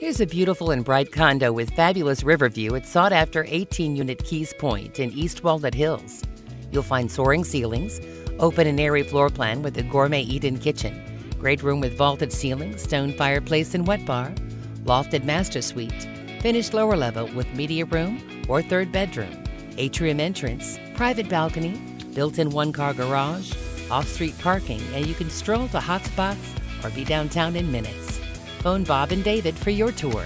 Here's a beautiful and bright condo with fabulous river view at sought after 18 unit Keys Pointe in East Walnut Hills. You'll find soaring ceilings, open and airy floor plan with a gourmet eat in kitchen, great room with vaulted ceiling, stone fireplace, and wet bar, lofted master suite, finished lower level with media room or third bedroom, atrium entrance, private balcony, built in one car garage, off street parking, and you can stroll to hot spots or be downtown in minutes. Phone Bob and David for your tour